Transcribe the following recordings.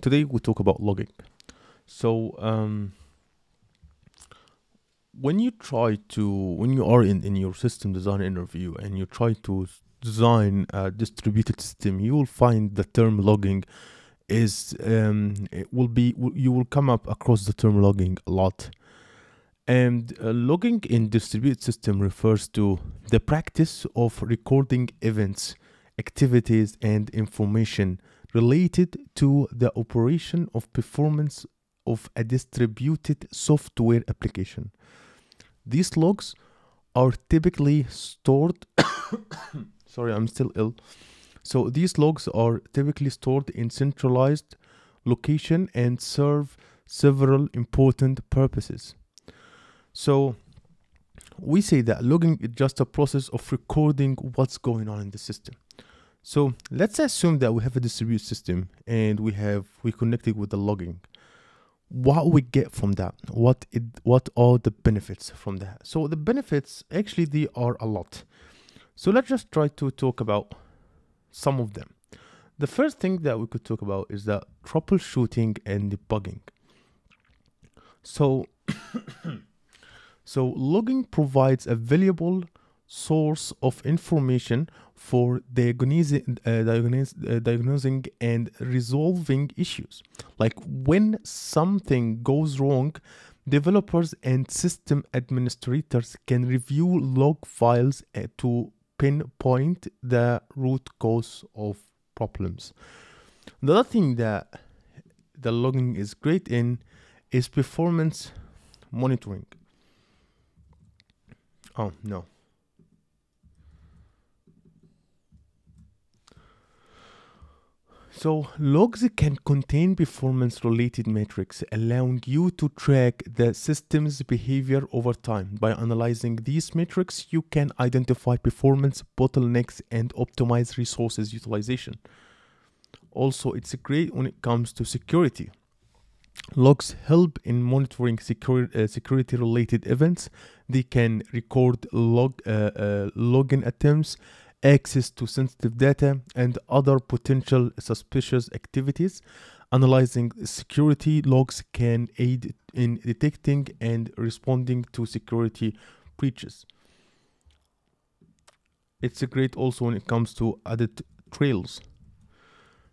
today we talk about logging. So um, when you try to when you are in, in your system design interview and you try to design a distributed system, you will find the term logging is um, it will be you will come up across the term logging a lot. And uh, logging in distributed system refers to the practice of recording events, activities, and information related to the operation of performance of a distributed software application. These logs are typically stored. sorry, I'm still ill. So these logs are typically stored in centralized location and serve several important purposes. So we say that logging is just a process of recording what's going on in the system. So let's assume that we have a distributed system and we have we connected with the logging. What we get from that? What it what are the benefits from that? So the benefits actually they are a lot. So let's just try to talk about some of them. The first thing that we could talk about is that troubleshooting and debugging. So so logging provides a valuable source of information for diagnosing, uh, uh, diagnosing and resolving issues. Like when something goes wrong, developers and system administrators can review log files uh, to pinpoint the root cause of problems. The other thing that the logging is great in is performance monitoring. Oh no. So, logs can contain performance related metrics, allowing you to track the system's behavior over time. By analyzing these metrics, you can identify performance bottlenecks and optimize resources utilization. Also, it's great when it comes to security. Logs help in monitoring uh, security related events. They can record log, uh, uh, login attempts, access to sensitive data, and other potential suspicious activities. Analyzing security logs can aid in detecting and responding to security breaches. It's great also when it comes to audit trails.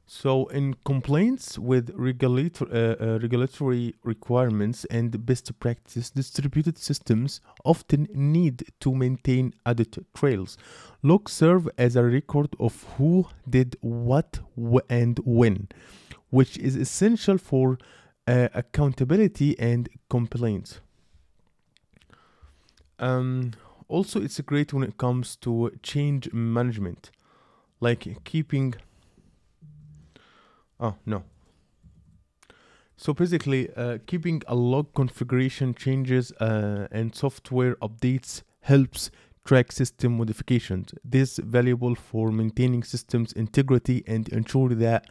So, in complaints with regulator, uh, uh, regulatory requirements and best practice, distributed systems often need to maintain audit trails. Logs serve as a record of who did what and when, which is essential for uh, accountability and complaints. Um, also, it's great when it comes to change management, like keeping Oh, no. So basically, uh, keeping a log configuration changes uh, and software updates helps track system modifications. This is valuable for maintaining systems integrity and ensure that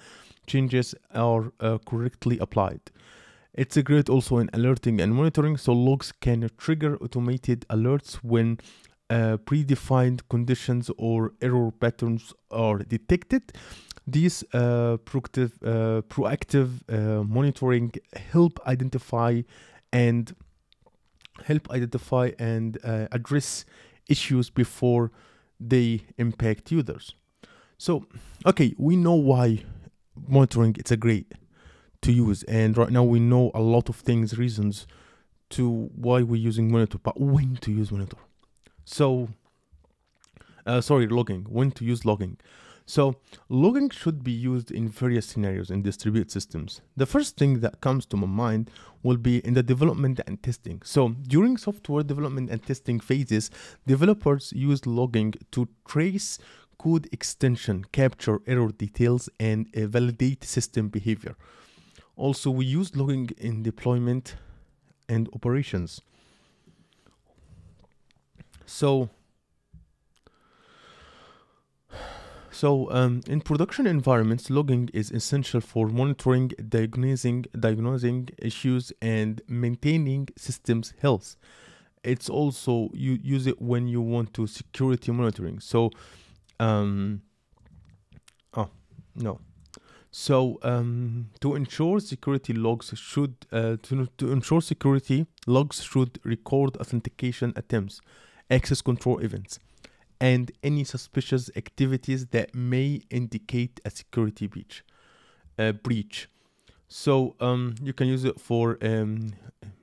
changes are uh, correctly applied. It's a great also in alerting and monitoring, so logs can trigger automated alerts when uh, predefined conditions or error patterns are detected. These uh, proactive, uh, proactive uh, monitoring help identify and help identify and uh, address issues before they impact users. So, okay, we know why monitoring it's a great to use, and right now we know a lot of things, reasons to why we're using monitor, but when to use monitor. So, uh, sorry, logging. When to use logging. So, logging should be used in various scenarios in distributed systems. The first thing that comes to my mind will be in the development and testing. So, during software development and testing phases, developers use logging to trace code extension, capture error details, and uh, validate system behavior. Also, we use logging in deployment and operations. So, So, um, in production environments, logging is essential for monitoring, diagnosing, diagnosing issues, and maintaining systems health. It's also you use it when you want to security monitoring. So, um, oh no. So um, to ensure security logs should uh, to, to ensure security logs should record authentication attempts, access control events, and any suspicious activities that may indicate a security breach. Breach. So um, you can use it for um,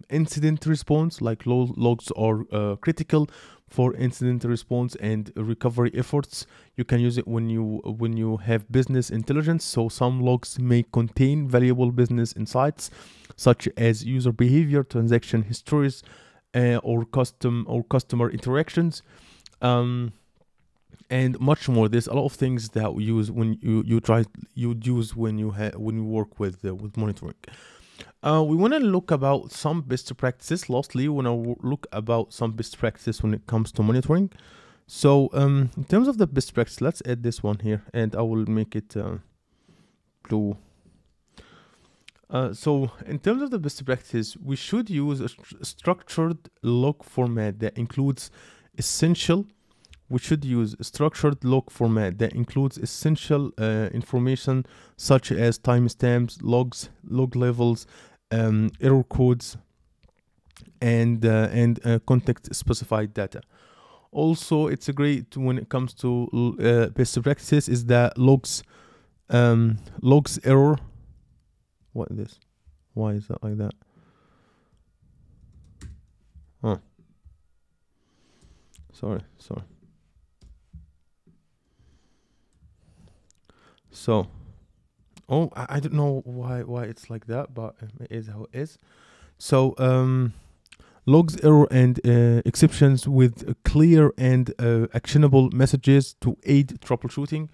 incident response, like logs are uh, critical for incident response and recovery efforts. You can use it when you when you have business intelligence. So some logs may contain valuable business insights, such as user behavior, transaction histories, uh, or custom or customer interactions. Um, and much more. There's a lot of things that we use when you you try you use when you have when you work with uh, with monitoring. Uh, we want to look about some best practices. Lastly, we want to look about some best practices when it comes to monitoring. So um, in terms of the best practice, let's add this one here, and I will make it uh, blue. Uh, so in terms of the best practices, we should use a st structured log format that includes essential we should use a structured log format that includes essential uh, information such as timestamps, logs, log levels, um, error codes, and uh, and uh, context specified data. Also, it's a great when it comes to uh, best practices is that logs um, logs error. What is this? Why is that like that? Oh, sorry, sorry. So, oh, I, I don't know why why it's like that, but it is how it is. So, um, logs error and uh, exceptions with clear and uh, actionable messages to aid troubleshooting.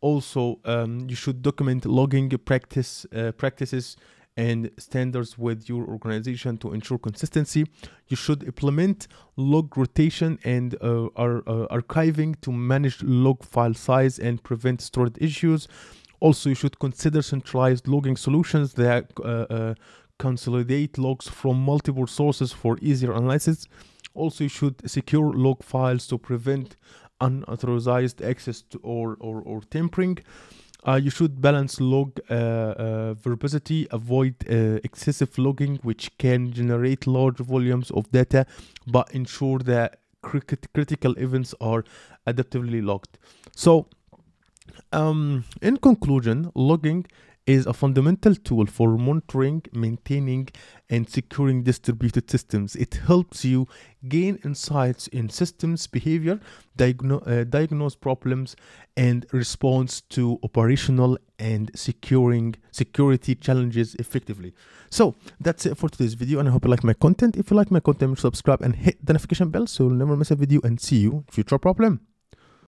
Also, um, you should document logging practice uh, practices and standards with your organization to ensure consistency. You should implement log rotation and uh, ar uh, archiving to manage log file size and prevent storage issues. Also, you should consider centralized logging solutions that uh, uh consolidate logs from multiple sources for easier analysis. Also, you should secure log files to prevent unauthorized access to or, or, or tampering. Uh, you should balance log uh, uh, verbosity, avoid uh, excessive logging, which can generate large volumes of data, but ensure that crit critical events are adaptively logged. So, um, in conclusion, logging is a fundamental tool for monitoring, maintaining, and securing distributed systems. It helps you gain insights in systems behavior, diagno uh, diagnose problems, and response to operational and securing security challenges effectively. So that's it for today's video, and I hope you like my content. If you like my content, subscribe and hit the notification bell so you'll never miss a video. And see you future problem.